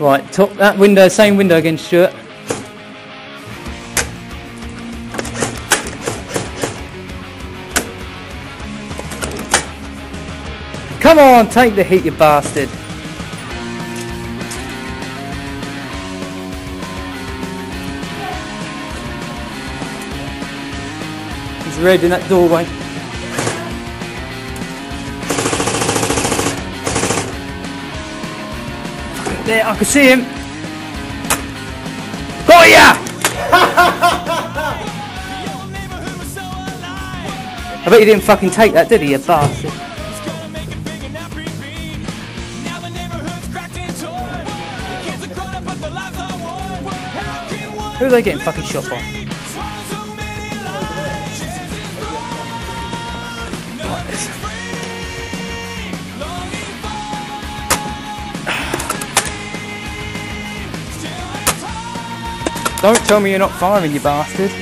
Right, top that window, same window again, Stuart. Come on, take the heat, you bastard. He's red in that doorway. There, I can see him. Oh, Got ya! I bet you didn't fucking take that, did he, you bastard? Who are they getting fucking shot by? Don't tell me you're not firing, you bastard.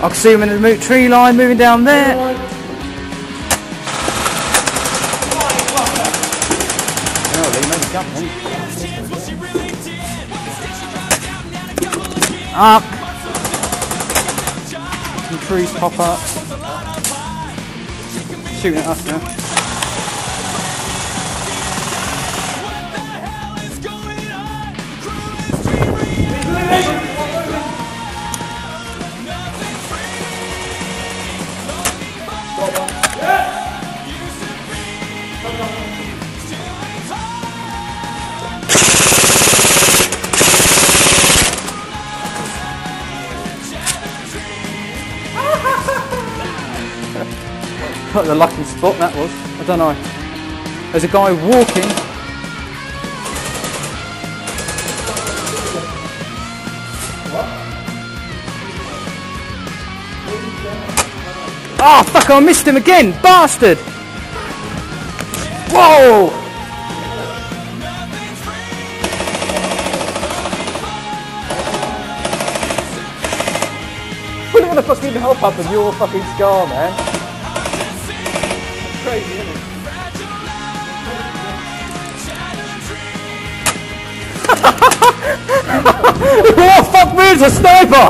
I can see him in the tree line moving down there. Up. Some trees pop up. Shooting at us now. The lucky spot that was. I don't know. There's a guy walking. Oh fuck! I missed him again, bastard! Whoa! Wouldn't to fucking help up with your fucking scar, man. Crazy, isn't it? oh fuck me, it's a sniper!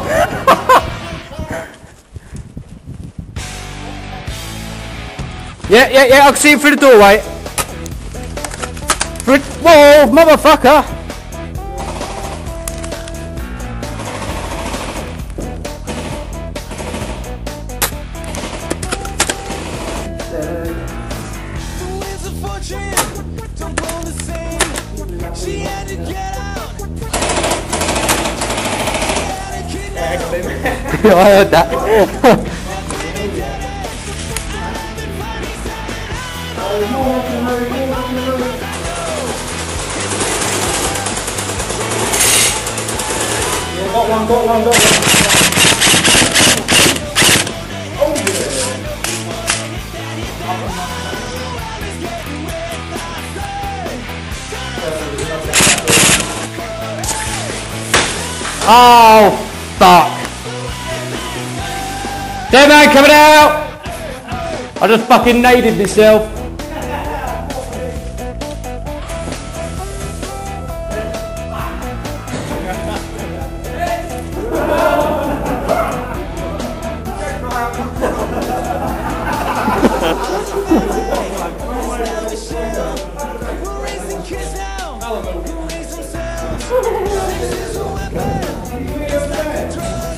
yeah, yeah, yeah, I can see him through the doorway. Through, whoa, motherfucker! Yeah, I heard that. got one, got one, got one. Oh, fuck. Dead man coming out! I just fucking naded myself.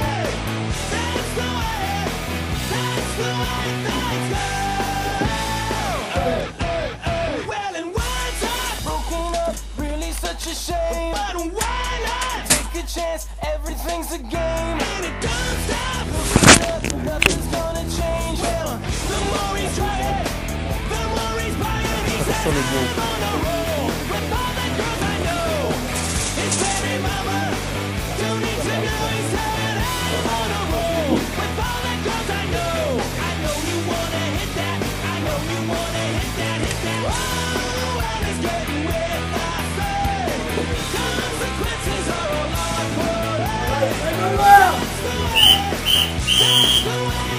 chance, everything's a game. And it don't stop. Nothing's gonna change. Well, the more he's trying, the more he's buying. He's Like a solid wall. on a roll with all the girls I know. His baby mama don't need to know. He said, I'm on a roll with all the girls I know. Thank you.